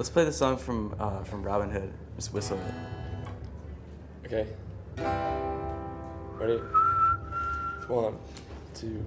Let's play the song from uh, from Robin Hood. Just whistle it. Okay. Ready? One, two.